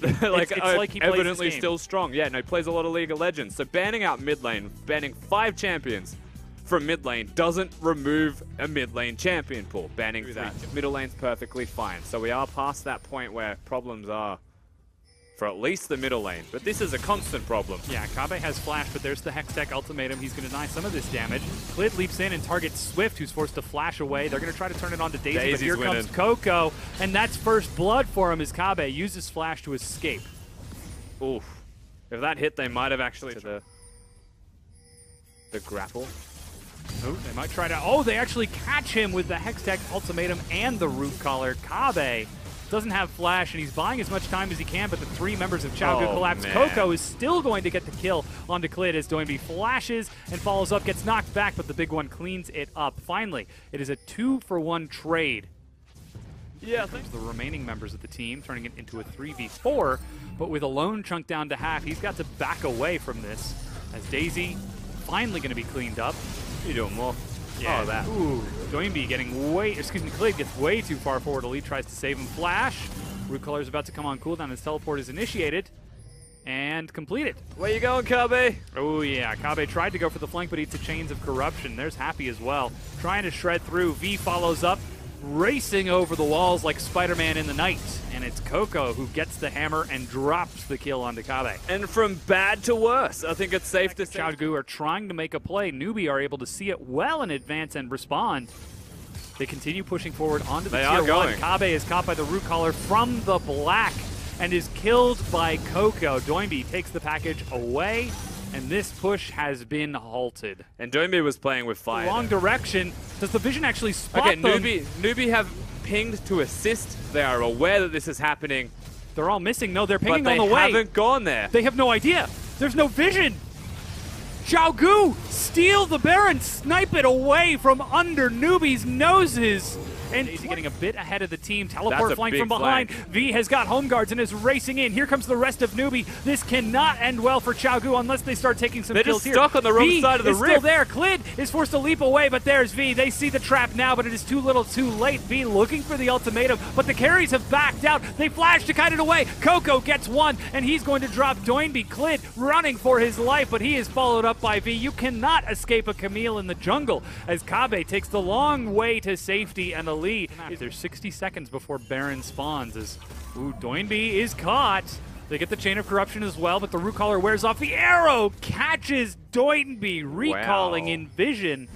like, it's, it's uh, like he evidently still strong. Yeah, no, he plays a lot of League of Legends. So banning out mid lane, banning five champions from mid lane doesn't remove a mid lane champion pool. Banning three middle lane's perfectly fine. So we are past that point where problems are for at least the middle lane. But this is a constant problem. Yeah, Kabe has flash, but there's the Hextech ultimatum. He's going to deny some of this damage. Clid leaps in and targets Swift, who's forced to flash away. They're going to try to turn it on to Daisy, Daisy's but here winning. comes Coco, and that's first blood for him as Kabe uses flash to escape. Oof. If that hit, they might have actually to the the grapple. Oh, they might try to. Oh, they actually catch him with the Hextech ultimatum and the Rootcaller. Kabe doesn't have flash, and he's buying as much time as he can, but the three members of Qiao Gu Oh, collapse. man. Coco is still going to get the kill onto Clid as Doinby flashes and follows up, gets knocked back, but the big one cleans it up. Finally, it is a two for one trade. Yeah, thanks. The remaining members of the team turning it into a 3v4, but with a lone chunk down to half, he's got to back away from this as Daisy finally going to be cleaned up. You doing more? Oh, yeah, Oh, that. Ooh, Doinby getting way, excuse me, Clid gets way too far forward. Elite tries to save him. Flash. Rootcaller is about to come on cooldown. His teleport is initiated and completed. Where you going, Kabe? Oh yeah, Kabe tried to go for the flank, but eats the chains of corruption. There's Happy as well, trying to shred through. V follows up, racing over the walls like Spider-Man in the night, and it's Coco who gets the hammer and drops the kill onto Kabe. And from bad to worse, I think it's safe to say. Qiao Gu are trying to make a play. NewBee are able to see it well in advance and respond. They continue pushing forward onto the They tier are going. one. Kabe is caught by the Rootcaller from the black and is killed by Coco. Doinby takes the package away, and this push has been halted. And Doinby was playing with fire. Wrong direction. Does the vision actually spot Okay, them? NewBee, NewBee have pinged to assist. They are aware that this is happening, They're all missing. No, they're pinging they on the way. They haven't gone there. They have no idea. There's no vision. Qiao Gu, steal the Baron, snipe it away from under NewBees' noses. And Daisy getting a bit ahead of the team. Teleport flying from behind. flank. V has got home guards and is racing in. Here comes the rest of NewBee. This cannot end well for Qiao Gu unless they start taking some They're kills just here. stuck on the wrong V side of the is still rift. there. Clid is forced to leap away, but there's V. They see the trap now, but it is too little, too late. V looking for the ultimatum, but the carries have backed out. They flash to kite it away. Coco gets one, and he's going to drop Doinby. Clid running for his life, but he is followed up by V. You cannot escape a Camille in the jungle as Kabe takes the long way to safety and the lead. There's 60 seconds before Baron spawns as ooh, Doinby is caught. They get the chain of corruption as well, but the Rootcaller wears off. The arrow catches Doinby, recalling Wow. in vision.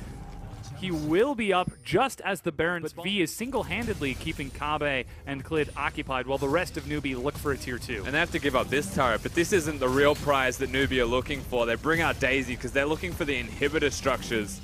He will be up just as the Baron, but V is single-handedly keeping Kabe and Clid occupied while the rest of NewBee look for a tier 2. And they have to give up this turret, but this isn't the real prize that NewBee are looking for. They bring out Daisy because they're looking for the inhibitor structures.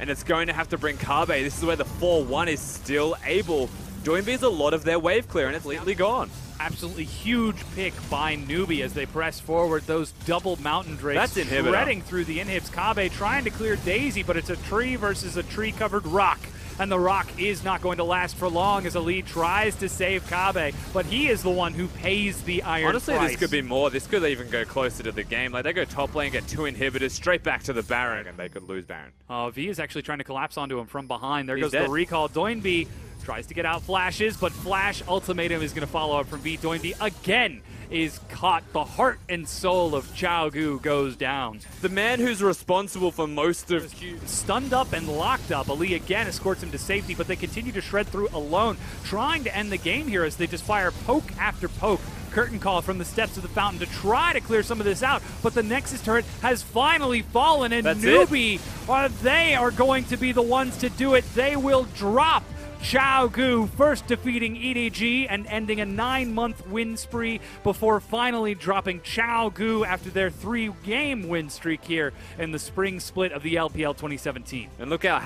And it's going to have to bring Kabe. This is where the 4-1 is still able. Doinby's a lot of their wave clear, and it's completely gone. Absolutely huge pick by NewBee as they press forward. Those double mountain drakes That's shredding through the inhibs. Kabe trying to clear Daisy, but it's a tree versus a tree-covered rock. And the rock is not going to last for long as Elite tries to save Kabe, but he is the one who pays the iron Honestly, price. this could be more. This could even go closer to the game. Like, they go top lane, get two inhibitors, straight back to the Baron, and they could lose Baron. Uh, v is actually trying to collapse onto him from behind. There He's goes dead. the recall. Doinby tries to get out flashes, but Flash Ultimatum is going to follow up from V. Doinby again is caught. The heart and soul of Qiao Gu goes down. The man who's responsible for most of Stunned up and locked up. Ali again escorts him to safety, but they continue to shred through alone, trying to end the game here as they just fire poke after poke. Curtain call from the steps of the fountain to try to clear some of this out, but the Nexus turret has finally fallen, and That's. NewBee, uh, they are going to be the ones to do it. They will drop Qiao Gu first defeating EDG and ending a nine-month win spree before finally dropping Qiao Gu after their three-game win streak here in the spring split of the LPL 2017. And look how